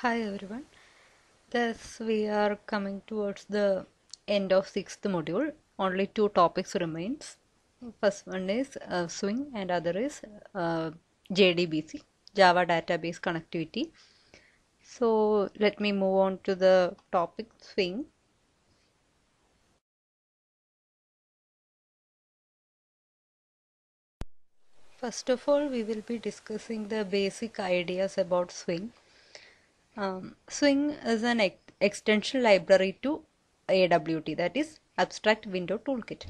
Hi everyone. Thus we are coming towards the end of sixth module. Only two topics remains. First one is uh, Swing and other is uh, JDBC, Java Database Connectivity. So let me move on to the topic Swing. First of all, we will be discussing the basic ideas about Swing. Um, Swing is an ex- extension library to AWT, that is Abstract Window Toolkit,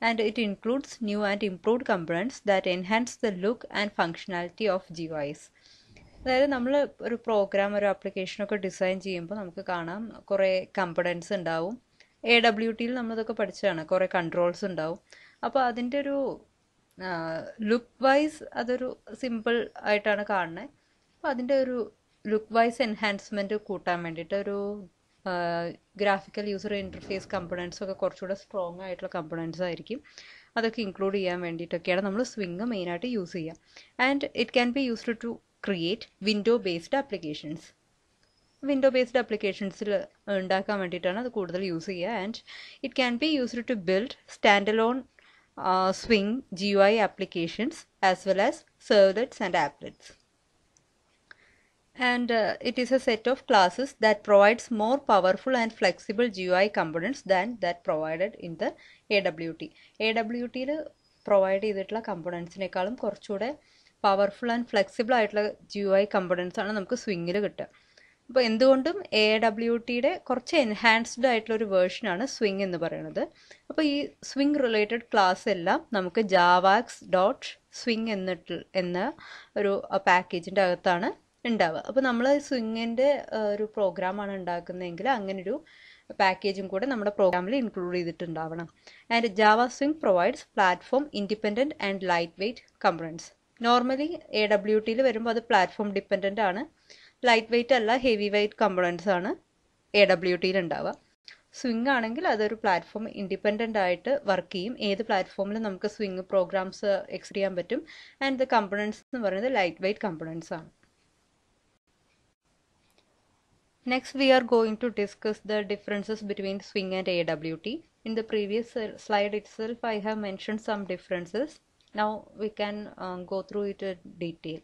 and it includes new and improved components that enhance the look and functionality of GUIs. അതായത് നമ്മൾ ഒരു programme ഒരു ആപ്ലിക്കേഷനൊക്കെ design ചെയ്യുമ്പോൾ നമുക്ക് കാണാം കുറേ components ഉണ്ടാവും A W ടിയിൽ നമ്മളിതൊക്കെ പഠിച്ചതാണ് കുറേ കൺട്രോൾസ് ഉണ്ടാവും അപ്പോൾ അതിന്റെ ഒരു ലുക്ക് വൈസ് അതൊരു സിമ്പിൾ ആയിട്ടാണ് കാണുന്നത് അപ്പോൾ അതിന്റെ ഒരു ലുക്ക് വൈസ് എൻഹാൻസ്മെന്റ് കൂട്ടാൻ വേണ്ടിയിട്ട് ഒരു ഗ്രാഫിക്കൽ യൂസർ ഇന്റർഫേസ് കമ്പണൻസ് ഒക്കെ കുറച്ചുകൂടെ സ്ട്രോങ് ആയിട്ടുള്ള കമ്പണൻസ് ആയിരിക്കും. അതൊക്കെ ഇൻക്ലൂഡ് ചെയ്യാൻ വേണ്ടിയിട്ടൊക്കെയാണ് നമ്മൾ സ്വിങ് മെയിനായിട്ട് യൂസ് ചെയ്യുക and it can be used to create window based applications window based ആപ്ലിക്കേഷൻസിൽ ഉണ്ടാക്കാൻ വേണ്ടിയിട്ടാണ് അത് കൂടുതൽ യൂസ് ചെയ്യുക and it can be used to build stand alone swing G U I applications as well as servlets and applets and uh, it is a set of classes that provides more powerful and flexible GUI components than that provided in the AWT. AWT യിൽ provide ചെയ്തിട്ടുള്ള കമ്പണൻസിനേക്കാളും കുറച്ചുകൂടെ powerful and flexible ആയിട്ടുള്ള G I components ആണ് നമുക്ക് സ്വിങ്ങിൽ കിട്ടുക അപ്പോൾ എന്തുകൊണ്ടും എ ഡബ്ല്യു ടിയുടെ കുറച്ച് എൻഹാൻസ്ഡ് ആയിട്ടുള്ള ഒരു വേർഷനാണ് സ്വിങ് എന്ന് പറയുന്നത് അപ്പോൾ ഈ സ്വിങ് റിലേറ്റഡ് ക്ലാസ് എല്ലാം നമുക്ക് ജാവാക്സ് ഡോട്ട് സ്വിങ് എന്നിട്ട് എന്ന ഒരു പാക്കേജിന്റെ അകത്താണ് ഉണ്ടാവുക. അപ്പോൾ നമ്മൾ സ്വിങ്ങിന്റെ ഒരു പ്രോഗ്രാമാണ് ഉണ്ടാക്കുന്നതെങ്കിൽ അങ്ങനെ ഒരു പാക്കേജും കൂടെ നമ്മുടെ പ്രോഗ്രാമിൽ include ചെയ്തിട്ടുണ്ടാവണം. And Java swing provides platform independent and light weight components normally A W ടിയിൽ വരുമ്പോൾ അത് പ്ലാറ്റ്ഫോം ഡിപ്പെൻഡന്റ് ആണ്. ലൈറ്റ് വെയ്റ്റ് അല്ല ഹെവി വെയ്റ്റ് കമ്പണൻസ് ആണ് എ ഡബ്ല്യു ടിയിൽ ഉണ്ടാവുക. സ്വിങ് ആണെങ്കിൽ അതൊരു പ്ലാറ്റ്ഫോം ഇൻഡിപെൻഡന്റ് ആയിട്ട് വർക്ക് ചെയ്യും. ഏത് പ്ലാറ്റ്ഫോമിൽ നമുക്ക് സ്വിങ് പ്രോഗ്രാംസ് എക്സ് ചെയ്യാൻ പറ്റും. ആൻഡ് ദ കമ്പണൻസ് എന്ന് പറയുന്നത് ലൈറ്റ് വെയ്റ്റ് കമ്പണൻസ് ആണ്. Next, we are going to discuss the differences between Swing and AWT. In the previous slide itself, I have mentioned some differences. Now we can uh, go through it in detail.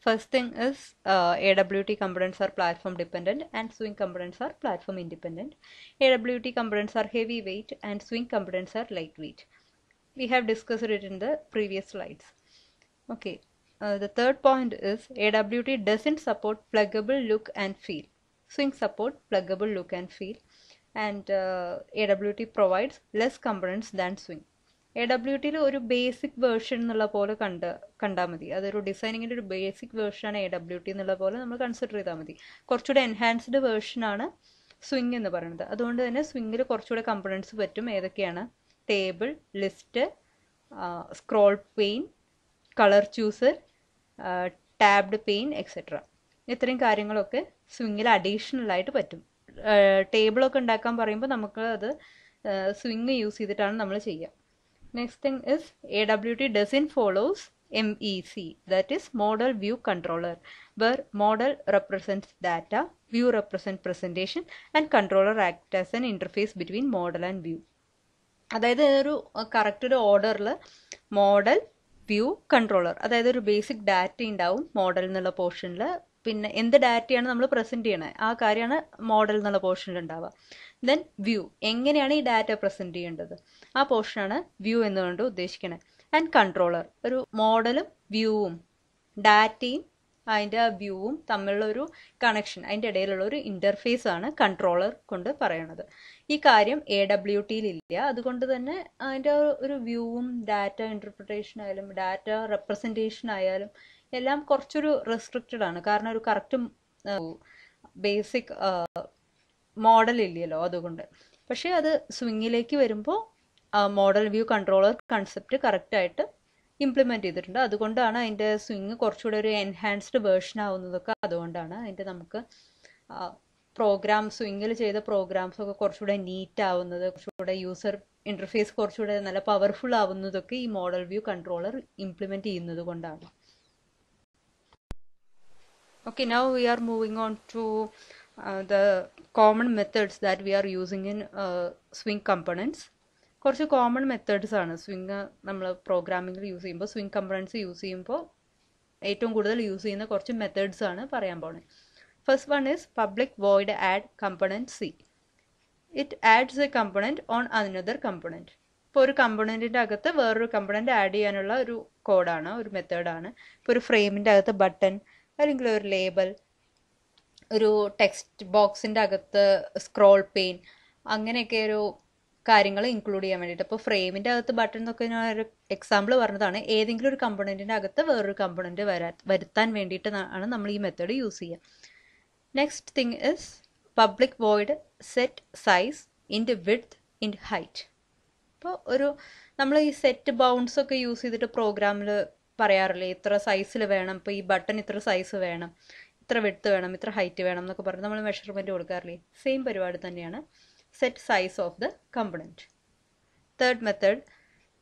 First thing is uh, AWT components are platform dependent and Swing components are platform independent. AWT components are heavyweight and Swing components are lightweight. We have discussed it in the previous slides. Okay. Uh, the third point is AWT doesn't support pluggable look and feel. Swing support pluggable look and feel. And uh, AWT provides less components than Swing. ടിയിൽ ഒരു basic version എന്നുള്ള പോലെ കണ്ട കണ്ടാൽ മതി. അതൊരു ഡിസൈനിങ്ങിന്റെ ഒരു ബേസിക് വേർഷനാണ് എ ഡബ്ല്യു ടി എന്നുള്ള പോലെ നമ്മൾ കൺസിഡർ ചെയ്താൽ മതി. കുറച്ചുകൂടെ എൻഹാൻസ്ഡ് വേർഷനാണ് സ്വിംഗ് എന്ന് പറയുന്നത്. അതുകൊണ്ട് തന്നെ സ്വിങ്ങിൽ കുറച്ചുകൂടെ കമ്പണൻസ് പറ്റും. ഏതൊക്കെയാണ്? Table list scroll pane colour chooser tabbed pane et cetera ഇത്രയും കാര്യങ്ങളൊക്കെ സ്വിങ്ങിൽ അഡീഷണൽ ആയിട്ട് പറ്റും. ടേബിളൊക്കെ ഉണ്ടാക്കാൻ പറയുമ്പോൾ നമുക്ക് അത് സ്വിങ് യൂസ് ചെയ്തിട്ടാണ് നമ്മൾ ചെയ്യുക next thing is A W T doesn't follows M E C that is model view controller where model represents data view represent presentation and controller act as an interface between model and view അതായത് ഒരു correct ഒരു ഓർഡറിൽ model view controller അതായത് ഒരു basic data ഉണ്ടാവും model എന്നുള്ള പോർഷനിൽ പിന്നെ എന്ത് ഡാറ്റയാണ് നമ്മൾ പ്രസന്റ് ചെയ്യണത് ആ കാര്യമാണ് മോഡൽ എന്നുള്ള പോർഷനിൽ ഉണ്ടാവുക. ദെൻ വ്യൂ എങ്ങനെയാണ് ഈ ഡാറ്റ പ്രസന്റ് ചെയ്യേണ്ടത്? ആ പോർഷനാണ് വ്യൂ എന്നുകൊണ്ട് ഉദ്ദേശിക്കുന്നത് ആൻഡ് കൺട്രോളർ ഒരു മോഡലും വ്യൂവും ഡാറ്റയും അതിന്റെ വ്യൂവും തമ്മിലുള്ള ഒരു കണക്ഷൻ അതിന്റെ ഇടയിലുള്ള ഒരു ഇന്റർഫേസ് ആണ് കൺട്രോളർ കൊണ്ട് പറയണത്. ഈ കാര്യം എ ഡബ്ല്യു ടിയിലില്ല അതുകൊണ്ട് തന്നെ അതിന്റെ ഒരു വ്യൂവും ഡാറ്റ ഇന്റർപ്രിട്ടേഷൻ ആയാലും ഡാറ്റ റെപ്രസെന്റേഷൻ ആയാലും എല്ലാം കുറച്ചൊരു റെസ്ട്രിക്റ്റഡ് ആണ്. കാരണം ഒരു കറക്റ്റ് ബേസിക് മോഡൽ ഇല്ലല്ലോ അതുകൊണ്ട്. പക്ഷേ അത് സ്വിങ്ങിലേക്ക് വരുമ്പോൾ മോഡൽ വ്യൂ കൺട്രോളർ കൺസെപ്റ്റ് കറക്റ്റായിട്ട് ഇംപ്ലിമെന്റ് ചെയ്തിട്ടുണ്ട്. അതുകൊണ്ടാണ് അതിന്റെ സ്വിങ് കുറച്ചുകൂടെ ഒരു എൻഹാൻസ്ഡ് വേർഷൻ ആവുന്നതൊക്കെ അതുകൊണ്ടാണ് അതിന്റെ നമുക്ക് പ്രോഗ്രാം സ്വിങ്ങിൽ ചെയ്ത പ്രോഗ്രാംസ് ഒക്കെ കുറച്ചുകൂടെ നീറ്റ് ആവുന്നത് കുറച്ചുകൂടെ യൂസർ ഇന്റർഫേസ് കുറച്ചുകൂടെ നല്ല പവർഫുൾ ആവുന്നതൊക്കെ ഈ മോഡൽ വ്യൂ കൺട്രോളർ ഇംപ്ലിമെന്റ് ചെയ്യുന്നത് കൊണ്ടാണ്. Okay, now we are moving on to uh, the common methods that we are using in uh, swing components. കുറച്ച് കോമൺ മെത്തേഡ്സ് ആണ്. സ്വിങ് നമ്മൾ പ്രോഗ്രാമിങ്ങിൽ യൂസ് ചെയ്യുമ്പോൾ സ്വിങ് കമ്പണൻസ് യൂസ് ചെയ്യുമ്പോൾ ഏറ്റവും കൂടുതൽ യൂസ് ചെയ്യുന്ന കുറച്ച് മെത്തേഡ്സ് ആണ് പറയാൻ പോണേ. First one is public void add component C it adds a component on another component ഇപ്പോൾ ഒരു കമ്പണന്റിന്റെ അകത്ത് വേറൊരു കമ്പണന്റ് ആഡ് ചെയ്യാനുള്ള ഒരു കോഡാണ് ഒരു മെത്തേഡാണ് ഇപ്പോൾ ഒരു ഫ്രെയിമിന്റെ അകത്ത് ബട്ടൺ അല്ലെങ്കിൽ ഒരു ലേബൽ ഒരു ടെക്സ്റ്റ് ബോക്സിന്റെ അകത്ത് സ്ക്രോൾ പെയിൻ അങ്ങനെയൊക്കെ ഒരു കാര്യങ്ങൾ ഇൻക്ലൂഡ് ചെയ്യാൻ വേണ്ടിയിട്ട്. അപ്പോൾ ഫ്രെയിമിന്റെ അകത്ത് ബട്ടൺ എന്നൊക്കെ ഞാൻ ഒരു എക്സാമ്പിൾ പറഞ്ഞതാണ്. ഏതെങ്കിലും ഒരു കമ്പണന്റിന്റെ അകത്ത് വേറൊരു കമ്പണന്റ് വരാ വരുത്താൻ വേണ്ടിയിട്ട് ആണ് നമ്മൾ ഈ മെത്തേഡ് യൂസ് ചെയ്യുക next thing is public void set size int width int height അപ്പോൾ ഒരു നമ്മൾ ഈ സെറ്റ് ബൗണ്ട്സ് ഒക്കെ യൂസ് ചെയ്തിട്ട് പ്രോഗ്രാമിൽ പറയാറില്ലേ? ഇത്ര സൈസിൽ വേണം. ഇപ്പോൾ ഈ ബട്ടൺ ഇത്ര സൈസ് വേണം. ഇത്ര വിഡ്ത്ത് വേണം. ഇത്ര ഹൈറ്റ് വേണം എന്നൊക്കെ പറഞ്ഞ് നമ്മൾ മെഷർമെന്റ് കൊടുക്കാറില്ലേ? സെയിം പരിപാടി തന്നെയാണ് set size of the component third method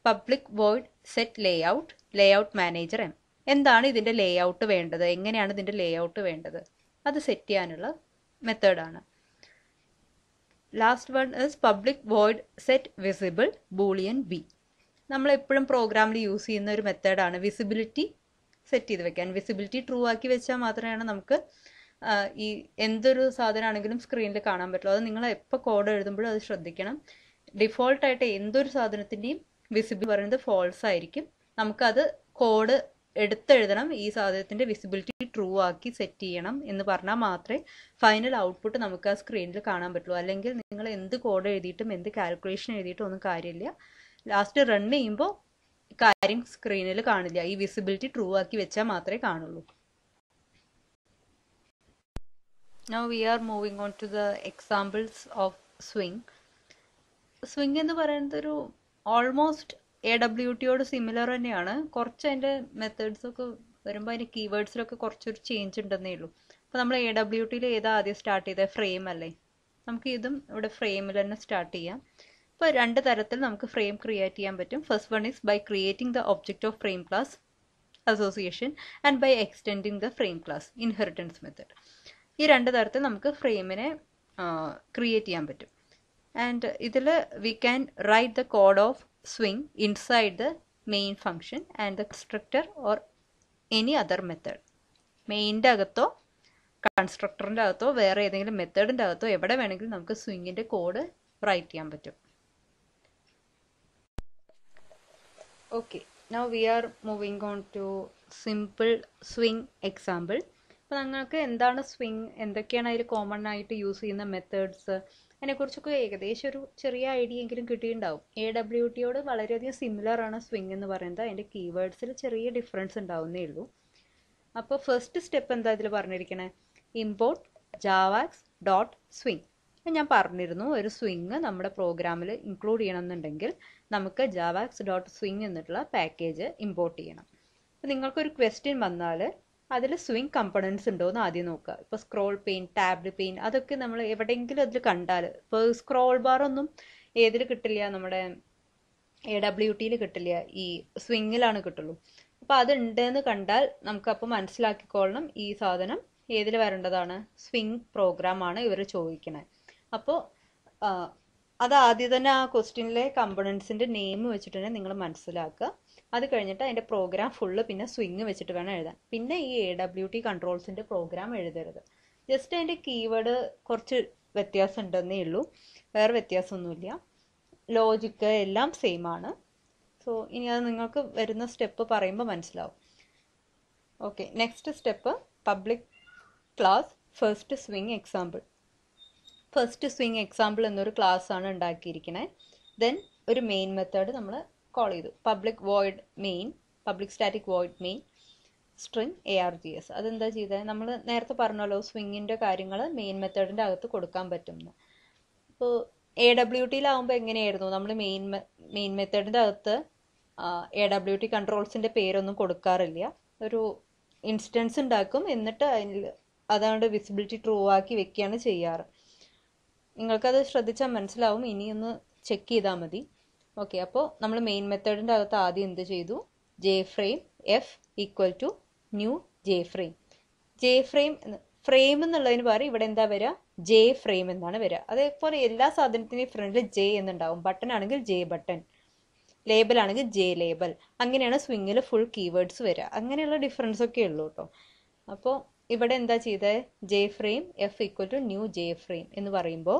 public void set layout layout manager M എന്താണ് ഇതിന്റെ ലേ ഔട്ട് വേണ്ടത്? എങ്ങനെയാണ് ഇതിന്റെ ലേ ഔട്ട് വേണ്ടത്? അത് സെറ്റ് ചെയ്യാനുള്ള മെത്തേഡാണ് last one is public void set visible boolean B നമ്മൾ എപ്പോഴും പ്രോഗ്രാമിൽ യൂസ് ചെയ്യുന്ന ഒരു മെത്തേഡാണ് വിസിബിലിറ്റി സെറ്റ് ചെയ്ത് വെക്കാൻ. വിസിബിലിറ്റി ട്രൂ ആക്കി വെച്ചാൽ മാത്രമാണ് നമുക്ക് ഈ എന്തൊരു സാധനമാണെങ്കിലും സ്ക്രീനിൽ കാണാൻ പറ്റുള്ളൂ. അത് നിങ്ങൾ എപ്പോൾ കോഡ് എഴുതുമ്പോഴും അത് ശ്രദ്ധിക്കണം. ഡിഫോൾട്ടായിട്ട് എന്തൊരു സാധനത്തിന്റെയും വിസിബിൾ പറയുന്നത് ഫോൾസ് ആയിരിക്കും. നമുക്കത് കോഡ് എടുത്തെഴുതണം. ഈ സാധനത്തിന്റെ വിസിബിലിറ്റി ട്രൂ ആക്കി സെറ്റ് ചെയ്യണം എന്ന് പറഞ്ഞാൽ മാത്രമേ ഫൈനൽ ഔട്ട്പുട്ട് നമുക്ക് ആ സ്ക്രീനിൽ കാണാൻ പറ്റുള്ളൂ. അല്ലെങ്കിൽ നിങ്ങൾ എന്ത് കോഡ് എഴുതിയിട്ടും എന്ത് കാൽക്കുലേഷൻ എഴുതിയിട്ടും ഒന്നും കാര്യമില്ല. ലാസ്റ്റ് റൺ ചെയ്യുമ്പോൾ കാര്യം സ്ക്രീനിൽ കാണില്ല. ഈ വിസിബിലിറ്റി ട്രൂ ആക്കി വെച്ചാൽ മാത്രമേ കാണുള്ളൂ. Now we are moving on to the examples of swing swing എന്ന് പറയുന്നത് ഒരു ഓൾമോസ്റ്റ് എ ഡബ്ല്യു ടിയോട് സിമിലർ തന്നെയാണ്. കുറച്ച് അതിന്റെ മെത്തേഡ്സ് ഒക്കെ വരുമ്പോൾ അതിന്റെ കീവേഡ്സിലൊക്കെ കുറച്ചൊരു ചേഞ്ച് ഉണ്ടെന്നേ ഉള്ളൂ. അപ്പോൾ നമ്മൾ എ ഡബ്ല്യു ടിയിൽ ഏതാ ആദ്യം സ്റ്റാർട്ട് ചെയ്തത് ഫ്രെയിം അല്ലേ? നമുക്ക് ഇതും ഇവിടെ ഫ്രെയിമിൽ തന്നെ സ്റ്റാർട്ട് ചെയ്യാം. ഇപ്പോൾ രണ്ട് തരത്തിൽ നമുക്ക് ഫ്രെയിം ക്രിയേറ്റ് ചെയ്യാൻ പറ്റും. First one is by creating the object of frame class association and by extending the frame class inheritance method ഈ രണ്ട് തരത്തിൽ നമുക്ക് ഫ്രെയിമിനെ ക്രിയേറ്റ് ചെയ്യാൻ പറ്റും. ആൻഡ് ഇതിൽ we can write the code of swing inside the main function and the constructor or any other method മെയിന്റെ അകത്തോ കൺസ്ട്രക്ടറിന്റെ അകത്തോ വേറെ ഏതെങ്കിലും മെത്തേഡിന്റെ അകത്തോ എവിടെ വേണമെങ്കിലും നമുക്ക് സ്വിങ്ങിന്റെ കോഡ് റൈറ്റ് ചെയ്യാൻ പറ്റും. Okay now we are moving on to simple swing example അപ്പോൾ നിങ്ങൾക്ക് എന്താണ് സ്വിങ് എന്തൊക്കെയാണ് അതിൽ കോമൺ ആയിട്ട് യൂസ് ചെയ്യുന്ന മെത്തേഡ്സ് അതിനെക്കുറിച്ചൊക്കെ ഏകദേശം ഒരു ചെറിയ ഐഡിയ എങ്കിലും കിട്ടിയിട്ടുണ്ടാവും. എ ഡബ്ല്യു ടിയോട് വളരെയധികം സിമിലർ ആണ് സ്വിങ് എന്ന് പറയുന്നത്. അതിന്റെ കീവേഡ്സിൽ ചെറിയ ഡിഫറൻസ് ഉണ്ടാവുന്നേ ഉള്ളൂ. അപ്പോൾ ഫസ്റ്റ് സ്റ്റെപ്പ് എന്താ ഇതിൽ പറഞ്ഞിരിക്കണേ? ഇമ്പോർട്ട് ജാവാക്സ് ഡോട്ട് സ്വിങ് ഞാൻ പറഞ്ഞിരുന്നു ഒരു സ്വിങ് നമ്മുടെ പ്രോഗ്രാമിൽ ഇൻക്ലൂഡ് ചെയ്യണമെന്നുണ്ടെങ്കിൽ നമുക്ക് ജാവാക്സ് ഡോട്ട് സ്വിങ് എന്നിട്ടുള്ള പാക്കേജ് ഇമ്പോർട്ട് ചെയ്യണം. അപ്പോൾ നിങ്ങൾക്കൊരു ക്വസ്റ്റ്യൻ വന്നാൽ അതിൽ സ്വിങ് കമ്പണൻസ് ഉണ്ടോ എന്ന് ആദ്യം നോക്കുക. ഇപ്പോൾ സ്ക്രോൾ പെയിൻ ടാബ്ഡ് പെയിൻ അതൊക്കെ നമ്മൾ എവിടെയെങ്കിലും അതിൽ കണ്ടാൽ ഇപ്പോൾ സ്ക്രോൾ ബാറൊന്നും ഏതിൽ കിട്ടില്ല നമ്മുടെ എ ഡബ്ല്യു ടിയിൽ കിട്ടില്ല ഈ സ്വിങ്ങിലാണ് കിട്ടുള്ളൂ. അപ്പോൾ അതുണ്ടെന്ന് കണ്ടാൽ നമുക്ക് അപ്പോൾ ഈ സാധനം ഏതിൽ വരേണ്ടതാണ്. സ്വിങ് പ്രോഗ്രാമാണ് ഇവർ ചോദിക്കണത് അപ്പോൾ അത് ആദ്യം തന്നെ ആ ക്വസ്റ്റ്യനിലെ കമ്പണൻസിന്റെ നെയിം വെച്ചിട്ട് തന്നെ നിങ്ങൾ മനസ്സിലാക്കുക. അത് കഴിഞ്ഞിട്ട് അതിന്റെ പ്രോഗ്രാം ഫുള്ള് പിന്നെ സ്വിങ് വെച്ചിട്ട് വേണം എഴുതാൻ. പിന്നെ ഈ എ ഡബ്ല്യു ടി കൺട്രോൾസിന്റെ പ്രോഗ്രാം എഴുതരുത്. ജസ്റ്റ് അതിന്റെ കീവേഡ് കുറച്ച് വ്യത്യാസം ഉണ്ടെന്നേ ഉള്ളൂ. വേറെ വ്യത്യാസമൊന്നുമില്ല. ലോജിക്ക് എല്ലാം സെയിം ആണ്. സോ ഇനി അത് നിങ്ങൾക്ക് വരുന്ന സ്റ്റെപ്പ് പറയുമ്പോൾ മനസ്സിലാവും. Okay next step public class first swing example first swing example എന്നൊരു ക്ലാസ് ആണ് ഉണ്ടാക്കിയിരിക്കുന്നത് ദെൻ ഒരു മെയിൻ മെത്തേഡ് നമ്മൾ കോൾ ചെയ്തു. Public void main public static void main string A R G S അതെന്താ ചെയ്തത് നമ്മൾ നേരത്തെ പറഞ്ഞല്ലോ സ്വിങ്ങിന്റെ കാര്യങ്ങൾ മെയിൻ മെത്തേഡിന്റെ അകത്ത് കൊടുക്കാൻ പറ്റുമെന്ന് അപ്പോൾ എ ഡബ്ല്യു ടിയിലാവുമ്പോൾ എങ്ങനെയായിരുന്നു? നമ്മൾ മെയിൻ മെയിൻ മെത്തേഡിന്റെ അകത്ത് എ ഡബ്ല്യു ടി കൺട്രോൾസിന്റെ പേരൊന്നും കൊടുക്കാറില്ല. ഒരു ഇൻസ്റ്റൻസ് ഉണ്ടാക്കും. എന്നിട്ട് അതിൽ അതാണ്ട് വിസിബിലിറ്റി ട്രൂ ആക്കി വെക്കുകയാണ് ചെയ്യാറ്. നിങ്ങൾക്കത് ശ്രദ്ധിച്ചാൽ മനസ്സിലാവും. ഇനിയൊന്ന് ചെക്ക് ചെയ്താൽ മതി. ഓക്കെ അപ്പോൾ നമ്മൾ മെയിൻ മെത്തേഡിന്റെ അകത്ത് ആദ്യം എന്ത് ചെയ്തു? J frame F equal to new J frame J frame frame എന്നുള്ളതിന് പകരം ഇവിടെ എന്താ വരിക ജെ ഫ്രെയിം എന്നാണ് വരിക അതേപോലെ എല്ലാ സാധനത്തിന്റെയും ഫ്രണ്ടിൽ ജെ എന്നുണ്ടാവും. ബട്ടൺ ആണെങ്കിൽ ജെ ബട്ടൺ ലേബൽ ആണെങ്കിൽ ജെ ലേബൽ അങ്ങനെയാണ് സ്വിങ്ങിൽ ഫുൾ കീവേഡ്സ് വരിക അങ്ങനെയുള്ള ഡിഫറൻസ് ഒക്കെ ഉള്ളൂ കേട്ടോ അപ്പോൾ ഇവിടെ എന്താ ചെയ്തത് J frame F equal to new J frame എന്ന് പറയുമ്പോൾ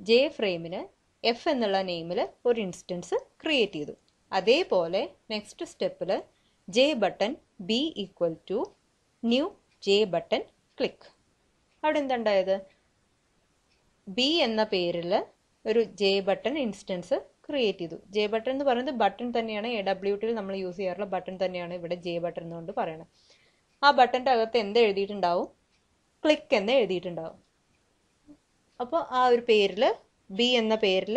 ജെ ഫ്രെയിമിന് എഫ് എന്നുള്ള നെയിമിൽ ഒരു ഇൻസ്റ്റൻസ് ക്രിയേറ്റ് ചെയ്തു. അതേപോലെ നെക്സ്റ്റ് സ്റ്റെപ്പിൽ J button B equal to new J button click അവിടെ എന്തുണ്ടായത് ബി എന്ന പേരിൽ ഒരു ജെ ബട്ടൺ ഇൻസ്റ്റൻസ് ക്രിയേറ്റ് ചെയ്തു. ജെ ബട്ടൺ എന്ന് പറയുന്നത് ബട്ടൺ തന്നെയാണ് എ ഡബ്ല്യു ടിയിൽ നമ്മൾ യൂസ് ചെയ്യാറുള്ള ബട്ടൺ തന്നെയാണ് ഇവിടെ ജെ ബട്ടൺ എന്നുകൊണ്ട് പറയുന്നത് ആ ബട്ടന്റെ അകത്ത് എന്ത് എഴുതിയിട്ടുണ്ടാവും? ക്ലിക്ക് എന്ന് എഴുതിയിട്ടുണ്ടാവും. അപ്പോൾ ആ ഒരു പേരിൽ ബി എന്ന പേരിൽ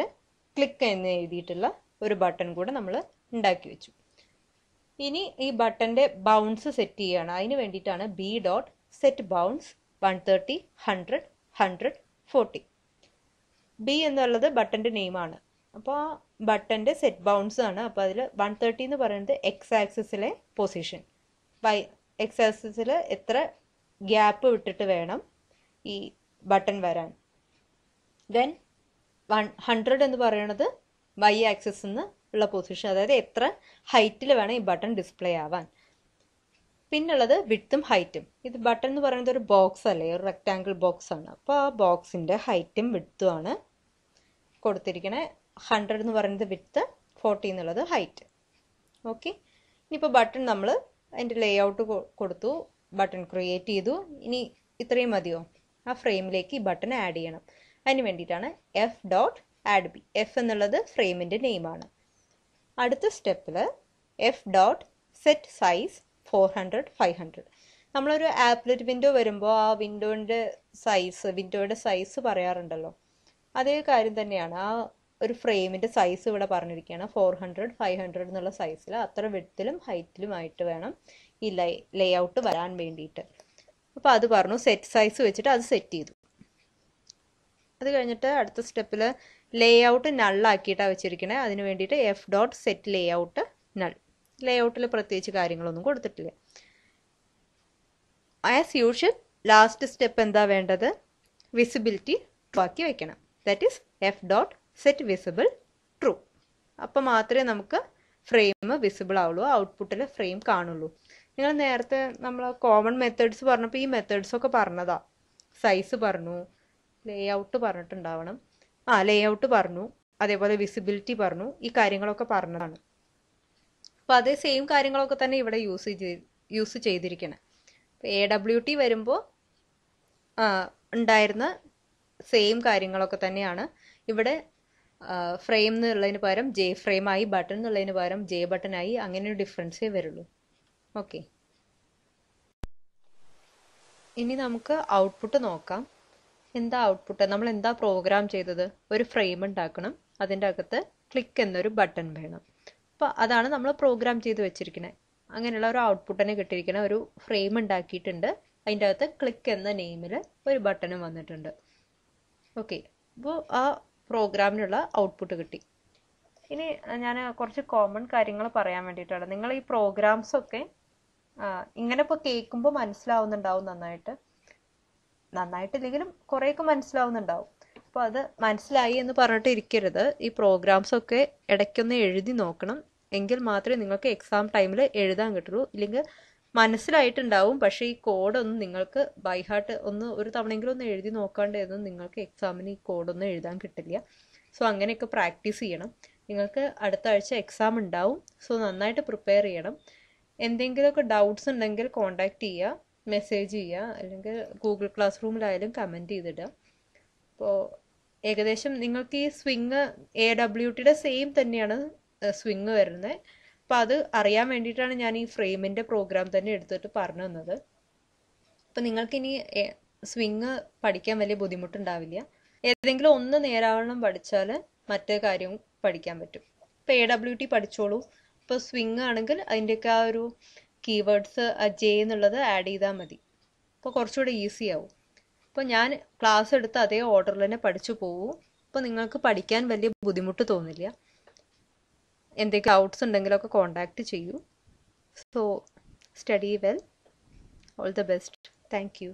ക്ലിക്ക് എന്ന് എഴുതിയിട്ടുള്ള ഒരു ബട്ടൺ കൂടെ നമ്മൾ ഉണ്ടാക്കി വെച്ചു. ഇനി ഈ ബട്ടന്റെ ബൗൺസ് സെറ്റ് ചെയ്യുകയാണ് അതിന് വേണ്ടിയിട്ടാണ് B dot set bounds one thirty hundred hundred forty B എന്നുള്ളത് ബട്ടന്റെ നെയിമാണ് അപ്പോൾ ആ ബട്ടന്റെ സെറ്റ് ബൗൺസ് ആണ്. അപ്പോൾ അതിൽ വൺ തേർട്ടി എന്ന് പറയുന്നത് എക്സ് ആക്സിസിലെ പൊസിഷൻ വൈ എക്സ് ആക്സിസിൽ എത്ര ഗ്യാപ്പ് വിട്ടിട്ട് വേണം ഈ ബട്ടൺ വരാൻ. ദെൻ വൺ ഹൺഡ്രഡ് എന്ന് പറയുന്നത് വൈ ആക്സിസ് നിന്ന് ഉള്ള പൊസിഷൻ അതായത് എത്ര ഹൈറ്റിൽ വേണം ഈ ബട്ടൺ ഡിസ്പ്ലേ ആവാൻ. പിന്നുള്ളത് വിട്ടും ഹൈറ്റും ഇത് ബട്ടൺ എന്ന് പറയുന്നത് ഒരു ബോക്സ് അല്ലേ? ഒരു റെക്റ്റാങ്കിൾ ബോക്സ് ആണ്. അപ്പോൾ ആ ബോക്സിന്റെ ഹൈറ്റും വിട്ടും ആണ് കൊടുത്തിരിക്കുന്നത് ഹൺഡ്രഡ് എന്ന് പറയുന്നത് വിട്ട് ഫോർട്ടി എന്നുള്ളത് ഹൈറ്റ് ഓക്കെ ഇനിയിപ്പോൾ ബട്ടൺ നമ്മൾ അതിന്റെ ലേ ഔട്ട് കൊടുത്തു ബട്ടൺ ക്രിയേറ്റ് ചെയ്തു. ഇനി ഇത്രയും മതിയോ? ആ ഫ്രെയിമിലേക്ക് ഈ ബട്ടൺ ആഡ് ചെയ്യണം. അതിന് വേണ്ടിയിട്ടാണ് F dot add B F എന്നുള്ളത് ഫ്രെയിമിന്റെ നെയിമാണ് അടുത്ത സ്റ്റെപ്പിൽ F dot set size four hundred five hundred നമ്മളൊരു ആപ്ലറ്റ് വിൻഡോ വരുമ്പോൾ ആ വിൻഡോന്റെ സൈസ് വിൻഡോയുടെ സൈസ് പറയാറുണ്ടല്ലോ. അതേ കാര്യം തന്നെയാണ്. ആ ഒരു ഫ്രെയിമിന്റെ സൈസ് ഇവിടെ പറഞ്ഞിരിക്കുകയാണ്. ഫോർ ഹൺഡ്രഡ് ഫൈവ് ഹൺഡ്രഡ് എന്നുള്ള സൈസിൽ അത്ര വിഡ്ത്തിലും ഹൈറ്റിലുമായിട്ട് വേണം ഈ ലൈ ലേ ഔട്ട് വരാൻ വേണ്ടിയിട്ട്. അപ്പോൾ അത് പറഞ്ഞു സെറ്റ് സൈസ് വെച്ചിട്ട് അത് സെറ്റ് ചെയ്തു. അത് കഴിഞ്ഞിട്ട് അടുത്ത സ്റ്റെപ്പിൽ ലേ ഔട്ട് നള്ളാക്കിയിട്ടാണ് വെച്ചിരിക്കണേ. അതിന് വേണ്ടിയിട്ട് F dot set layout null ലേ ഔട്ടിൽ പ്രത്യേകിച്ച് കാര്യങ്ങളൊന്നും കൊടുത്തിട്ടില്ല. ആസ് യൂഷ്വൽ ലാസ്റ്റ് സ്റ്റെപ്പ് എന്താ വേണ്ടത്? വിസിബിലിറ്റി ബാക്കി വെക്കണം. That is F dot set visible true അപ്പം മാത്രമേ നമുക്ക് ഫ്രെയിം വിസിബിൾ ആവുള്ളൂ ഔട്ട്പുട്ടിൽ ഫ്രെയിം കാണുള്ളൂ. നിങ്ങൾ നേരത്തെ നമ്മൾ കോമൺ മെത്തേഡ്സ് പറഞ്ഞപ്പോൾ ഈ മെത്തേഡ്സ് ഒക്കെ പറഞ്ഞതാ. സൈസ് പറഞ്ഞു ലേ ഔട്ട് പറഞ്ഞിട്ടുണ്ടാവണം. ആ ലേ ഔട്ട് പറഞ്ഞു അതേപോലെ വിസിബിലിറ്റി പറഞ്ഞു ഈ കാര്യങ്ങളൊക്കെ പറഞ്ഞതാണ്. അപ്പോൾ അതേ സെയിം കാര്യങ്ങളൊക്കെ തന്നെ ഇവിടെ യൂസ് യൂസ് ചെയ്തിരിക്കണം. എ ഡബ്ല്യു ടി വരുമ്പോൾ ഉണ്ടായിരുന്ന സെയിം കാര്യങ്ങളൊക്കെ തന്നെയാണ് ഇവിടെ ഫ്രെയിം എന്നുള്ളതിന് പകരം ജെ ഫ്രെയിം ആയി ബട്ടൺ എന്നുള്ളതിന് പകരം ജെ ബട്ടൺ ആയി അങ്ങനെ ഒരു ഡിഫറൻസേ വരുള്ളൂ. ഓക്കെ ഇനി നമുക്ക് ഔട്ട്പുട്ട് നോക്കാം. എന്താ ഔട്ട്പുട്ട് നമ്മൾ എന്താ പ്രോഗ്രാം ചെയ്തത്? ഒരു ഫ്രെയിം ഉണ്ടാക്കണം. അതിന്റെ അകത്ത് ക്ലിക്ക് എന്നൊരു ബട്ടൺ വേണം. അപ്പോൾ അതാണ് നമ്മൾ പ്രോഗ്രാം ചെയ്ത് വെച്ചിരിക്കുന്നത് അങ്ങനെയുള്ള ഒരു ഔട്ട്പുട്ടിനെ കിട്ടിയിരിക്കുന്ന ഒരു ഫ്രെയിം ഉണ്ടാക്കിയിട്ടുണ്ട്. അതിന്റെ അകത്ത് ക്ലിക്ക് എന്ന നെയിമിൽ ഒരു ബട്ടണും വന്നിട്ടുണ്ട്. ഓക്കെ അപ്പോൾ ആ പ്രോഗ്രാമിനുള്ള ഔട്ട്പുട്ട് കിട്ടി. ഇനി ഞാൻ കുറച്ച് കോമൺ കാര്യങ്ങൾ പറയാൻ വേണ്ടിയിട്ടാണ്. നിങ്ങൾ ഈ പ്രോഗ്രാംസ് ഒക്കെ ഇങ്ങനെ ഇപ്പോൾ കേൾക്കുമ്പോൾ മനസ്സിലാവുന്നുണ്ടാവും നന്നായിട്ട്. നന്നായിട്ടില്ലെങ്കിലും കുറേയൊക്കെ മനസ്സിലാവുന്നുണ്ടാവും. അപ്പോൾ അത് മനസ്സിലായി എന്ന് പറഞ്ഞിട്ട് ഇരിക്കരുത്. ഈ പ്രോഗ്രാംസ് ഒക്കെ ഇടയ്ക്കൊന്ന് എഴുതി നോക്കണം. എങ്കിൽ മാത്രമേ നിങ്ങൾക്ക് എക്സാം ടൈമിൽ എഴുതാൻ കിട്ടുള്ളൂ. ഇല്ലെങ്കിൽ മനസ്സിലായിട്ടുണ്ടാവും. പക്ഷേ ഈ കോഡൊന്നും നിങ്ങൾക്ക് ബൈ ഹാർട്ട് ഒന്ന് ഒരു തവണയെങ്കിലും ഒന്ന് എഴുതി നോക്കാണ്ടായിരുന്നു നിങ്ങൾക്ക് എക്സാമിന് ഈ കോഡൊന്നും എഴുതാൻ കിട്ടില്ല. സോ അങ്ങനെയൊക്കെ പ്രാക്ടീസ് ചെയ്യണം. നിങ്ങൾക്ക് അടുത്ത ആഴ്ച എക്സാം ഉണ്ടാവും. സോ നന്നായിട്ട് പ്രിപ്പയർ ചെയ്യണം. എന്തെങ്കിലുമൊക്കെ ഡൗട്ട്സ് ഉണ്ടെങ്കിൽ കോണ്ടാക്ട് ചെയ്യുക മെസ്സേജ് ചെയ്യുക അല്ലെങ്കിൽ ഗൂഗിൾ ക്ലാസ് റൂമിലായാലും കമന്റ് ചെയ്തിടുക. അപ്പോൾ ഏകദേശം നിങ്ങൾക്ക് ഈ സ്വിങ് എ ഡബ്ല്യു ടിയുടെ സെയിം തന്നെയാണ് സ്വിങ് വരുന്നത്. അപ്പോൾ അത് അറിയാൻ വേണ്ടിയിട്ടാണ് ഞാൻ ഈ ഫ്രെയിമിന്റെ പ്രോഗ്രാം തന്നെ എടുത്തിട്ട് പറഞ്ഞു തന്നത്. അപ്പം നിങ്ങൾക്കിനി സ്വിങ് പഠിക്കാൻ വലിയ ബുദ്ധിമുട്ടുണ്ടാവില്ല. ഏതെങ്കിലും ഒന്ന് നേരാവണ്ണം പഠിച്ചാൽ മറ്റേ കാര്യവും പഠിക്കാൻ പറ്റും. ഇപ്പോൾ എ ഡബ്ല്യു ടി പഠിച്ചോളൂ. ഇപ്പോൾ സ്വിങ് ആണെങ്കിൽ അതിന്റെയൊക്കെ ആ ഒരു കീവേഡ്സ് ജെ എന്നുള്ളത് ആഡ് ചെയ്താൽ മതി. അപ്പോൾ കുറച്ചുകൂടെ ഈസി ആവും. അപ്പോൾ ഞാൻ ക്ലാസ് എടുത്ത് അതേ ഓർഡറിൽ തന്നെ പഠിച്ചു പോകും അപ്പോൾ നിങ്ങൾക്ക് പഠിക്കാൻ വലിയ ബുദ്ധിമുട്ട് തോന്നില്ല. എന്തെങ്കിലും ഡൗട്ട്സ് ഉണ്ടെങ്കിലൊക്കെ കോണ്ടാക്ട് ചെയ്യൂ. So study well all the best thank you.